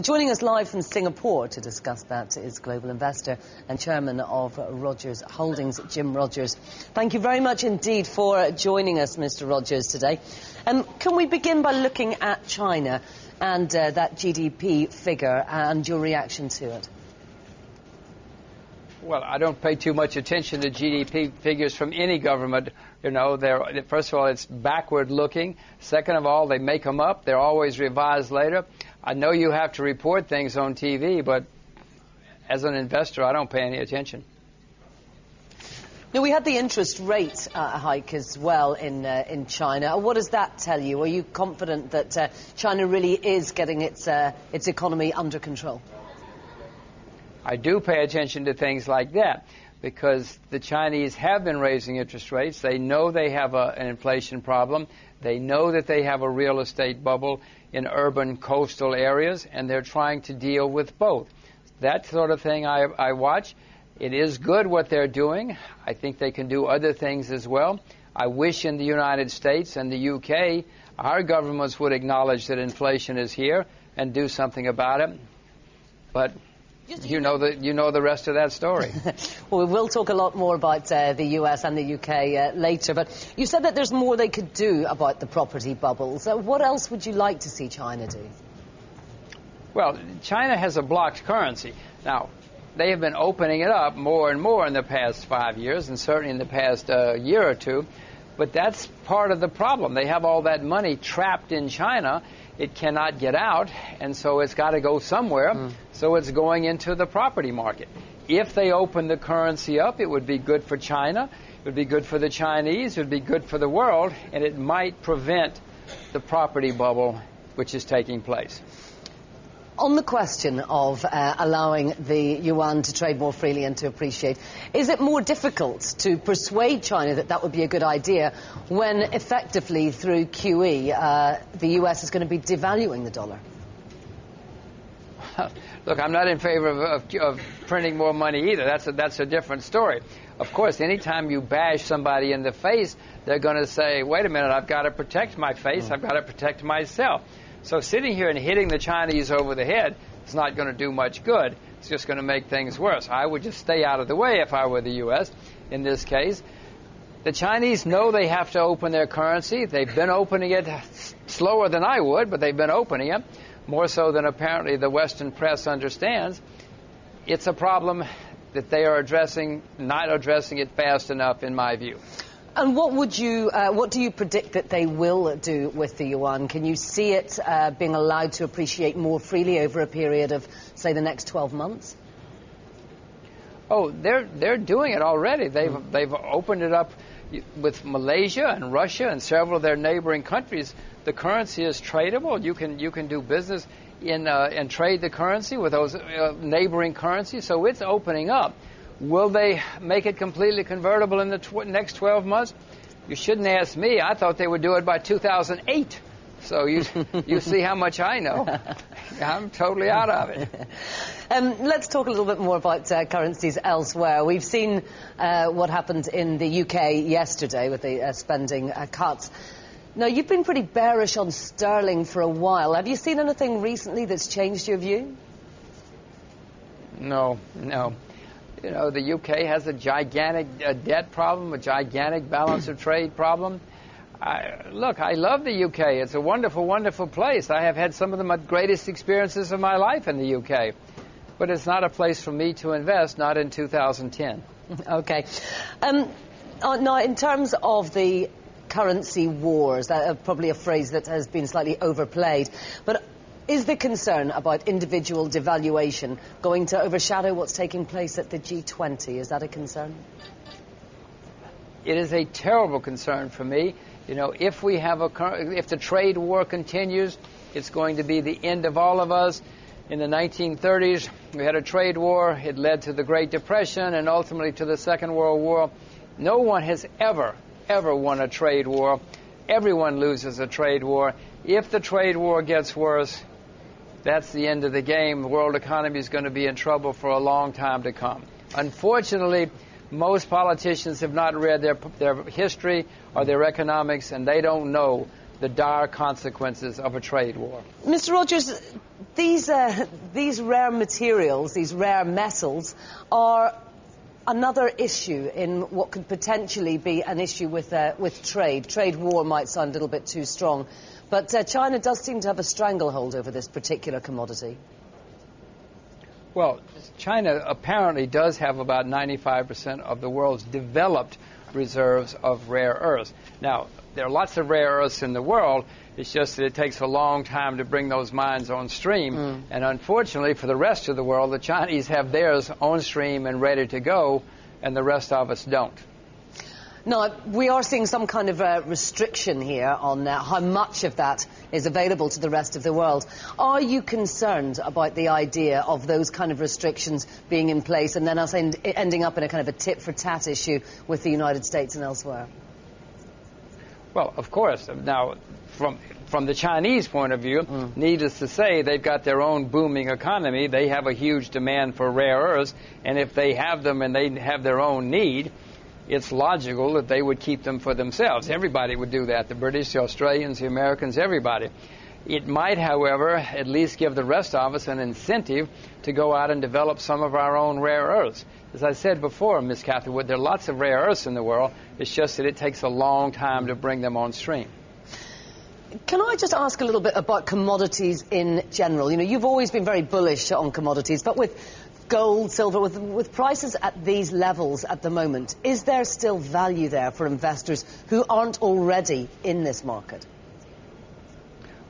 Joining us live from Singapore to discuss that is global investor and chairman of Rogers Holdings, Jim Rogers. Thank you very much indeed for joining us, Mr. Rogers, today. Um, can we begin by looking at China and uh, that GDP figure and your reaction to it? Well, I don't pay too much attention to GDP figures from any government. You know, they're, first of all, it's backward looking. Second of all, they make them up. They're always revised later. I know you have to report things on TV, but as an investor, I don't pay any attention. Now, we had the interest rate uh, hike as well in, uh, in China. What does that tell you? Are you confident that uh, China really is getting its, uh, its economy under control? I do pay attention to things like that because the Chinese have been raising interest rates. They know they have a, an inflation problem. They know that they have a real estate bubble in urban coastal areas, and they're trying to deal with both. That sort of thing I, I watch. It is good what they're doing. I think they can do other things as well. I wish in the United States and the UK our governments would acknowledge that inflation is here and do something about it. But you know the you know the rest of that story. well, we will talk a lot more about uh, the US and the UK uh, later. But you said that there's more they could do about the property bubbles. Uh, what else would you like to see China do? Well, China has a blocked currency now. They have been opening it up more and more in the past five years, and certainly in the past uh, year or two. But that's part of the problem. They have all that money trapped in China. It cannot get out, and so it's got to go somewhere. Mm. So it's going into the property market. If they open the currency up, it would be good for China, it would be good for the Chinese, it would be good for the world, and it might prevent the property bubble which is taking place. On the question of uh, allowing the yuan to trade more freely and to appreciate, is it more difficult to persuade China that that would be a good idea when effectively through QE uh, the US is going to be devaluing the dollar? Look, I'm not in favor of, of, of, printing more money either. That's a, that's a different story. Of course, anytime you bash somebody in the face, they're going to say, wait a minute, I've got to protect my face, mm. I've got to protect myself. So sitting here and hitting the Chinese over the head is not going to do much good. It's just going to make things worse. I would just stay out of the way if I were the U.S. in this case. The Chinese know they have to open their currency. They've been opening it slower than I would, but they've been opening it more so than apparently the Western press understands. It's a problem that they are addressing, not addressing it fast enough, in my view. And what would you, uh, what do you predict that they will do with the yuan? Can you see it uh, being allowed to appreciate more freely over a period of, say, the next 12 months? Oh, they're they're doing it already. They've mm. they've opened it up with Malaysia and Russia and several of their neighboring countries the currency is tradable. You can you can do business in uh, and trade the currency with those uh, neighboring currencies. So it's opening up. Will they make it completely convertible in the tw- next 12 months? You shouldn't ask me. I thought they would do it by 2008. So you you see how much I know. I'm totally out of it. Um, let's talk a little bit more about uh, currencies elsewhere. We've seen uh, what happened in the UK yesterday with the uh, spending uh, cuts. Now, you've been pretty bearish on sterling for a while. Have you seen anything recently that's changed your view? No, no. You know, the UK has a gigantic uh, debt problem, a gigantic balance of trade problem. I, look, I love the UK. It's a wonderful, wonderful place. I have had some of the greatest experiences of my life in the UK. But it's not a place for me to invest, not in 2010. okay. Um, uh, now, in terms of the currency wars, uh, probably a phrase that has been slightly overplayed. But is the concern about individual devaluation going to overshadow what's taking place at the G20? Is that a concern? It is a terrible concern for me. You know, if we have a if the trade war continues, it's going to be the end of all of us. In the 1930s, we had a trade war. It led to the Great Depression and ultimately to the Second World War. No one has ever ever won a trade war. Everyone loses a trade war. If the trade war gets worse, that's the end of the game. The world economy is going to be in trouble for a long time to come. Unfortunately, most politicians have not read their, their history or their economics, and they don't know the dire consequences of a trade war. Mr. Rogers, These, uh, these rare materials, these rare metals, are another issue in what could potentially be an issue with, uh, with trade. Trade war might sound a little bit too strong, but uh, China does seem to have a stranglehold over this particular commodity. Well, China apparently does have about 95% of the world's developed reserves of rare earths. Now, there are lots of rare earths in the world. It's just that it takes a long time to bring those mines on stream. Mm. And unfortunately, for the rest of the world, the Chinese have theirs on stream and ready to go, and the rest of us don't. Now, we are seeing some kind of a restriction here on uh, how much of that is available to the rest of the world. Are you concerned about the idea of those kind of restrictions being in place and then us end, ending up in a kind of a tit for tat issue with the United States and elsewhere? Well, of course. Now, from from the Chinese point of view, mm. needless to say, they've got their own booming economy. They have a huge demand for rare earths, and if they have them and they have their own need, it's logical that they would keep them for themselves. Everybody would do that the British, the Australians, the Americans, everybody. It might, however, at least give the rest of us an incentive to go out and develop some of our own rare earths. As I said before, Ms. Catherwood, there are lots of rare earths in the world. It's just that it takes a long time to bring them on stream. Can I just ask a little bit about commodities in general? You know, you've always been very bullish on commodities, but with gold, silver, with, with prices at these levels at the moment, is there still value there for investors who aren't already in this market?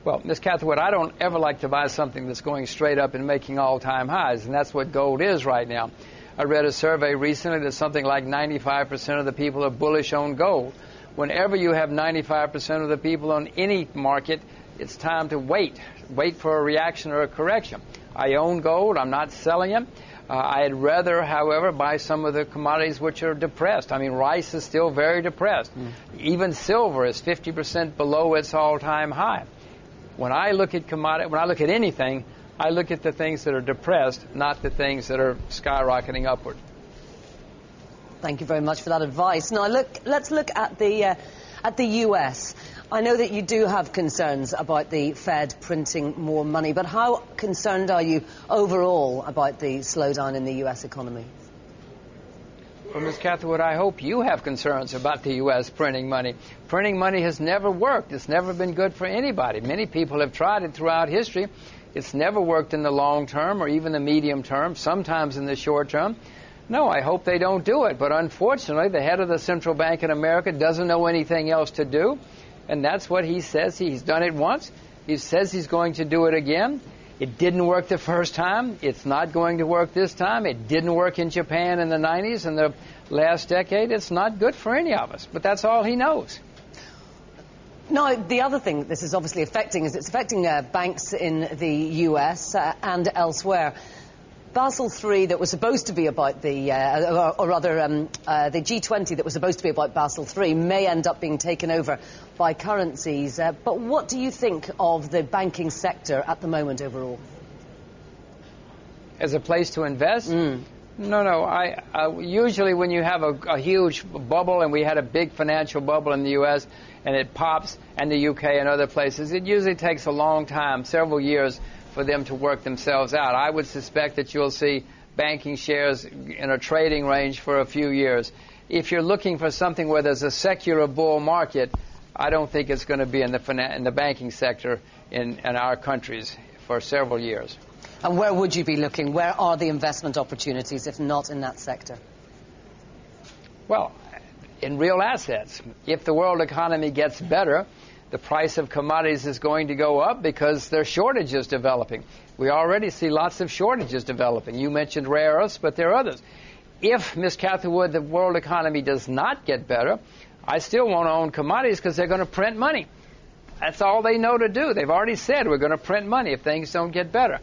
Well, Ms. Catherwood, I don't ever like to buy something that's going straight up and making all-time highs, and that's what gold is right now. I read a survey recently that something like 95% of the people are bullish on gold. Whenever you have 95% of the people on any market, it's time to wait. Wait for a reaction or a correction. I own gold. I'm not selling it. Uh, I'd rather, however, buy some of the commodities which are depressed. I mean, rice is still very depressed. Mm. Even silver is 50% below its all-time high. When I look at commodity, when I look at anything, I look at the things that are depressed, not the things that are skyrocketing upward. Thank you very much for that advice. Now, look, let's look at the uh, at the U.S. I know that you do have concerns about the Fed printing more money, but how concerned are you overall about the slowdown in the U.S. economy? Well, Ms. Catherwood, I hope you have concerns about the U.S. printing money. Printing money has never worked. It's never been good for anybody. Many people have tried it throughout history. It's never worked in the long term or even the medium term, sometimes in the short term. No, I hope they don't do it. But unfortunately, the head of the central bank in America doesn't know anything else to do. And that's what he says. He's done it once. He says he's going to do it again. It didn't work the first time. It's not going to work this time. It didn't work in Japan in the 90s and the last decade. It's not good for any of us. But that's all he knows. No, the other thing this is obviously affecting is it's affecting uh, banks in the US uh, and elsewhere. Basel III that was supposed to be about the, uh, or, or, rather um, uh, the G20 that was supposed to be about Basel III may end up being taken over by currencies. Uh, but what do you think of the banking sector at the moment overall? As a place to invest? Mm. No, no. I uh, usually when you have a, a, huge bubble, and we had a big financial bubble in the U.S. and it pops, and the U.K. and other places, it usually takes a long time, several years, for them to work themselves out. I would suspect that you'll see banking shares in a trading range for a few years. If you're looking for something where there's a secular bull market, I don't think it's going to be in the, in the banking sector in, in our countries for several years. And where would you be looking? Where are the investment opportunities, if not in that sector? Well, in real assets. If the world economy gets better, the price of commodities is going to go up because there are shortages developing. We already see lots of shortages developing. You mentioned rare earths, but there are others. If, Ms. Catherwood, the world economy does not get better, I still want to own commodities because they're going to print money. That's all they know to do. They've already said we're going to print money if things don't get better.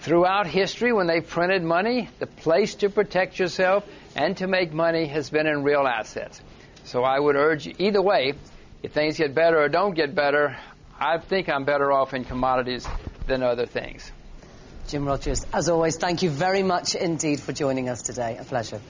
Throughout history, when they've printed money, the place to protect yourself and to make money has been in real assets. So I would urge either way, if things get better or don't get better, I think I'm better off in commodities than other things. Jim Rogers, as always, thank you very much indeed for joining us today. A pleasure.